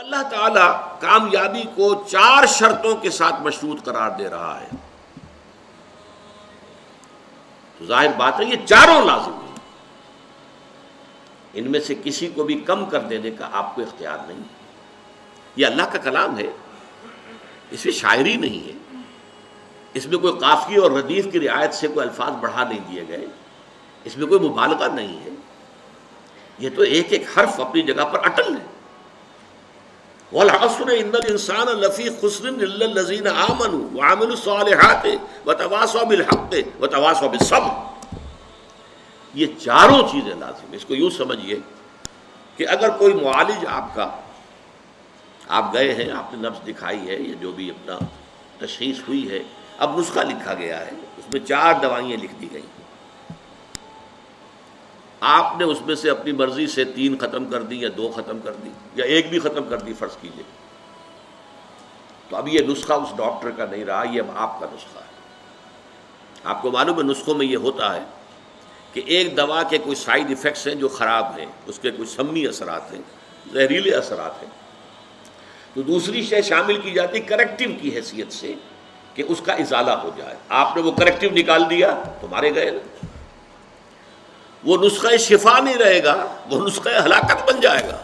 अल्लाह ताला कामयाबी को चार शर्तों के साथ मशरूत करार दे रहा है। तो ज़ाहिर बात है, ये चारों लाजिम है। इनमें से किसी को भी कम कर देने का आपको इख्तियार नहीं। ये अल्लाह का कलाम है। इसमें शायरी नहीं है। इसमें कोई काफ़ी और रदीफ की रियायत से कोई अल्फाज बढ़ा नहीं दिए गए। इसमें कोई मुबालका नहीं है। ये तो एक एक हर्फ अपनी जगह पर अटल है। वलसर इंदल इंसान लफ़ी खुसरीन आमन वामिल सालहात व तवासो बिलहक व तवासो बिसब ये चारों चीज़ें लाजिम इसको यूँ समझिए कि अगर कोई मुआलिज आपका, आप गए हैं, आपने नफ्स दिखाई है, ये जो भी अपना तशीस हुई है, अब नुस्खा लिखा गया है, उसमें चार दवाइयाँ लिख दी गई। आपने उसमें से अपनी मर्ज़ी से तीन ख़त्म कर दी या दो ख़त्म कर दी, या एक भी ख़त्म कर दी, फ़र्ज़ कीजिए। तो अब ये नुस्खा उस डॉक्टर का नहीं रहा, ये अब आपका नुस्खा है। आपको मालूम है, नुस्खों में ये होता है कि एक दवा के कोई साइड इफ़ेक्ट्स हैं जो ख़राब हैं, उसके कुछ सम्मी असरात हैं, जहरीले असरात हैं। तो दूसरी शय शामिल की जाती करेक्टिव की हैसियत से कि उसका इजाला हो जाए। आपने वो करेक्टिव निकाल दिया तो मारे गए ना। वो नुस्खा शिफा नहीं रहेगा, वो नुस्खा हलाकत बन जाएगा।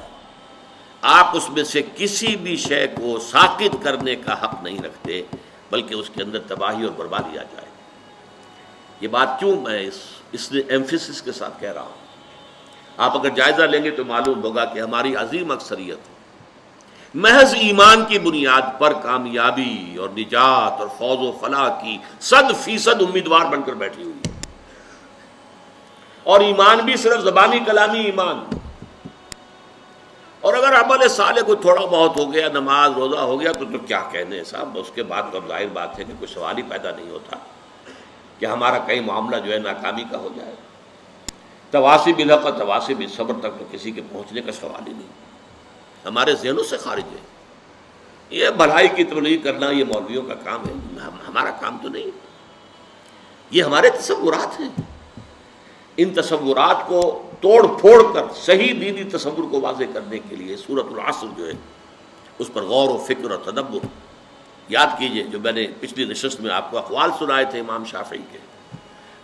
आप उसमें से किसी भी शय को साकित करने का हक नहीं रखते, बल्कि उसके अंदर तबाही और बर्बादी आ जाए। ये बात क्यों मैं इस इसलिए एम्फिस के साथ कह रहा हूँ? आप अगर जायज़ा लेंगे तो मालूम होगा कि हमारी अजीम अक्सरियत, महज ईमान की बुनियाद पर कामयाबी और निजात और फौज व फलाह की सद फ़ीसद उम्मीदवार बनकर बैठी हुई है। और ईमान भी सिर्फ़ जबानी कलामी ईमान। और अगर अमल साले को थोड़ा बहुत हो गया, नमाज़, रोज़ा हो गया तो तो क्या कहने साहब? उसके बाद तो ज़ाहिर बात है कि कोई सवाल ही पैदा नहीं होता कि हमारा कई मामला जो है नाकामी का हो जाए। तवासी बिल का तवासी भी सब्र तक तो किसी के पहुँचने का सवाल ही नहीं। हमारे जहनों से खारिज है। ये भलाई की तबलीग करना ये मौलवियों का काम है। हमारा काम तो नहीं। ये हमारे तस्वुरात हैं। इन तस्वुरात को तोड़ फोड़ कर सही दीनी तस्वुर को वाजे करने के लिए सूरत असर जो है, उस पर गौर व फ़िक्र और तदब्बर। याद कीजिए, जो मैंने पिछली नशस्त में आपको अखबाल सुनाए थे इमाम शाफी के।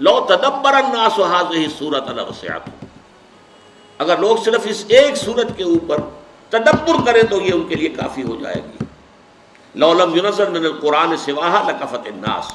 लो तदब्बर नासहाज ही सूरत अगर लोग सिर्फ़ इस एक सूरत के ऊपर तदब्बर करें तो ये उनके लिए काफ़ी हो जाएगी। लौलम युनजर मिन कुरान सिवाहा लकफ़त नास